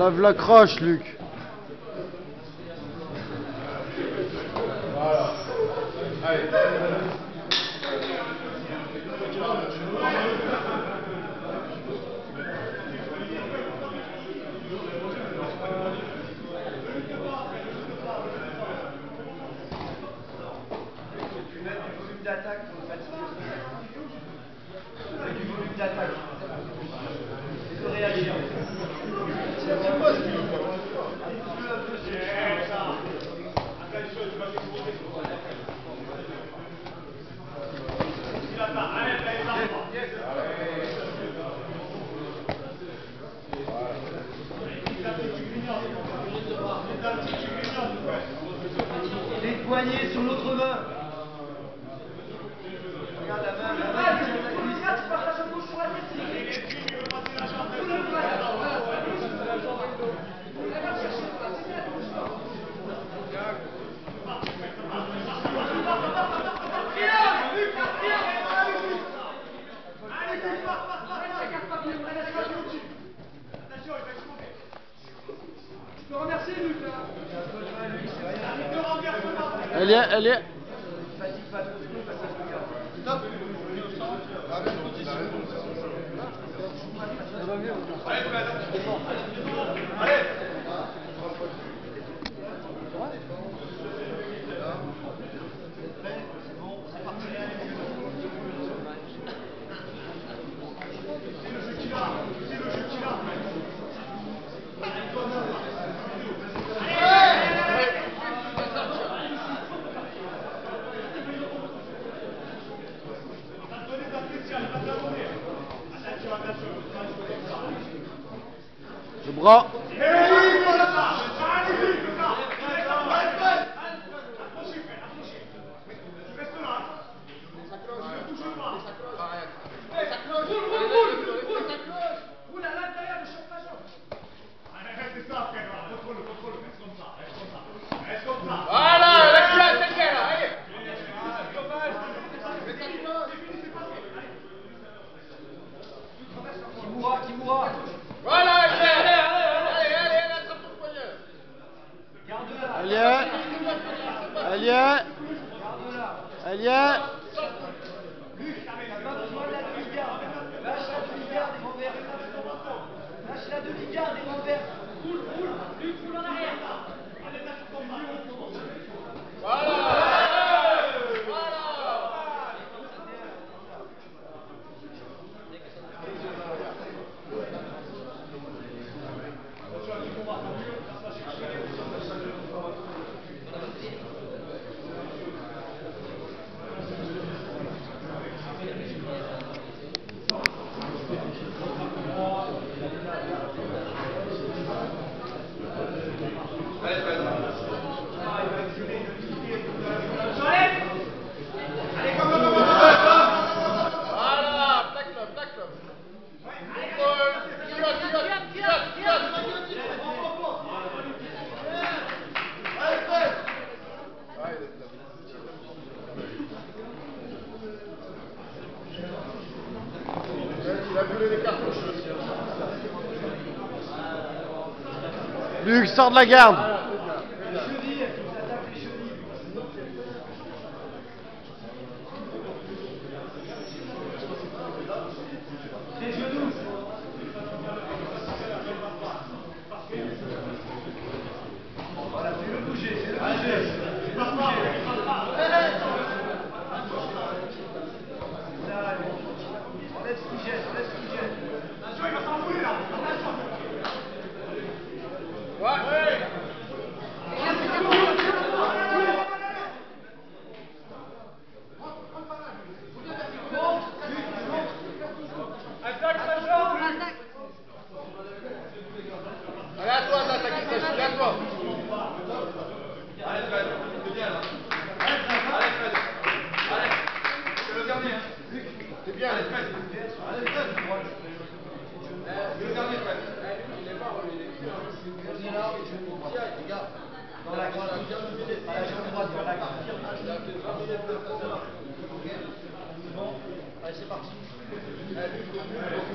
Lave la croche, Luc. Je te remercie, Lucas. Elle est, elle est. Hallelujah. Alle nach vorne. sors de la garde.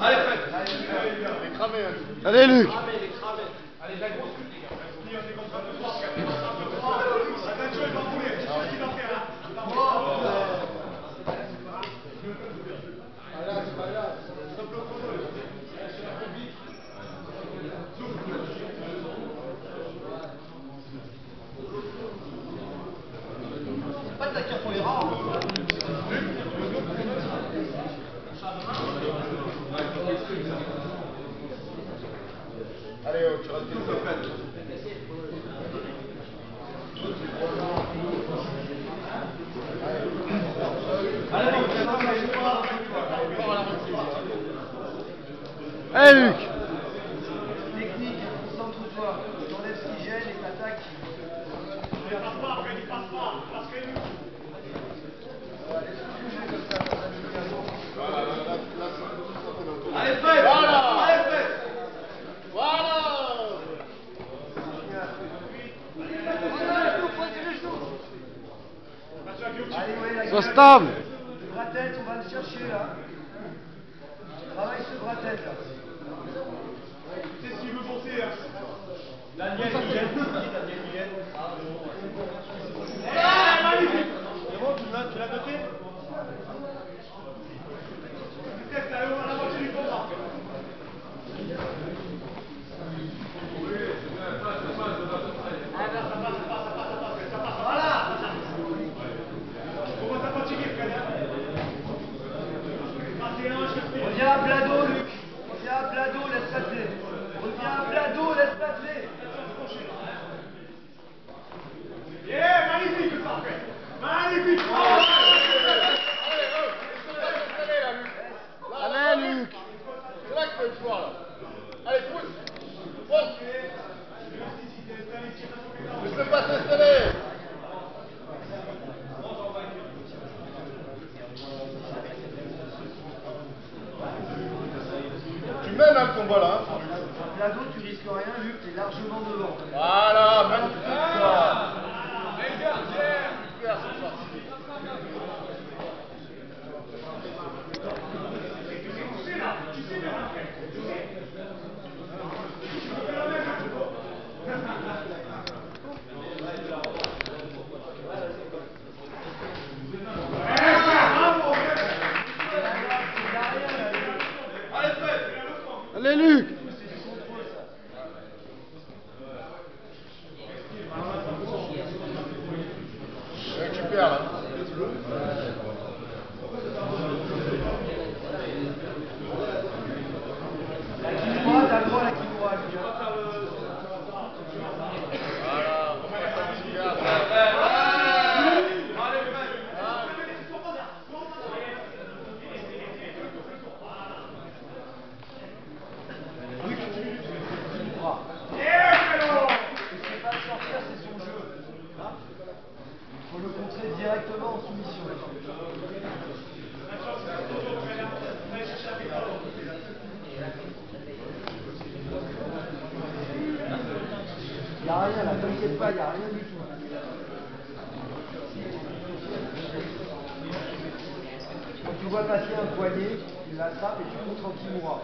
Allez, Fred. Allez, Luc. Pas de la capoeira. Allez, oh, tu restes une Fred. Allez, Luc. Technique, concentre-toi. T'enlèves ce qui gêne et t'attaques. Allez, Fred. Voilà. Allez, Fred. Voilà. Allez, ouais, la Ça gueule. se table. Le bras-tête, on va le chercher là. Travaille ce bras-tête là. C'est ce qu'il veut penser, hein. Daniel Guillen. Daniel Guillen. Ah, magnifique. C'est bon, tu l'as, tu l'as noté Peut-être à la moitié du combat. Voilà. Comment t'as fatigué, Fred Reviens à plat dos, Luc. Reviens à plat dos, laisse passer. Reviens à plat dos, laisse passer. Yeah, magnifique ça, Fred. Magnifique. Allez, Luc. C'est là que tu fais le choix, là. Allez, pousse. Force. Laisse-le pas s'installer. Tu mènes hein, le combat là. hein. À dos, tu risques rien, Luc, t'es largement devant. Voilà, magnifique ça. Super, c'est ça. Allez, Fred. Allez, Luc. Récupère là. La Kimura, t'as le droit à la Kimura, Luc. hein. Voilà, on va pas se faire. Luc, Kimura. Il sait pas sortir, c'est son jeu. Hein Il faut le contrer directement en soumission. Il n'y a pas, il n'y a rien du tout. Quand tu vois passer un poignet, tu l'attrapes et tu montres en Kimura.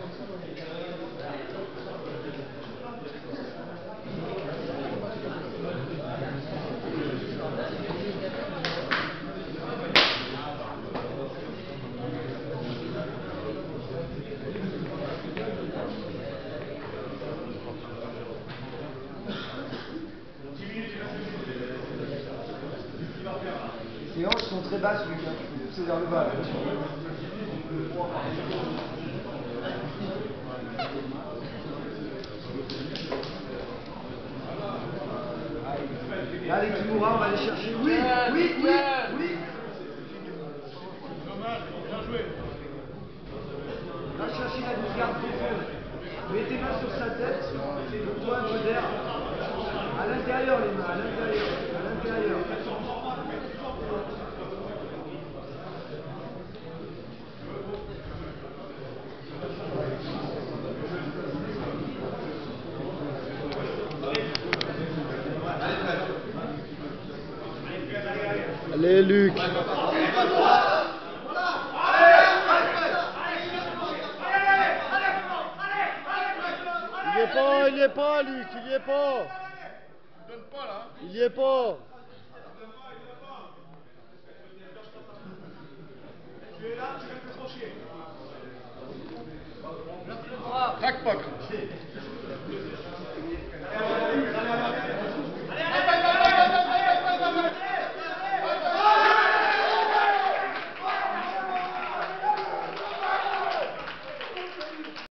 Les hanches sont très basses, Luc. hein. Tu peux pousser vers le bas. les Kimura, on va les chercher. Oui, oui, oui, Allez, Luc. Il n'y est pas, il n'y est pas, Luc, il n'y est pas. Il n'y est pas. Crac-pac.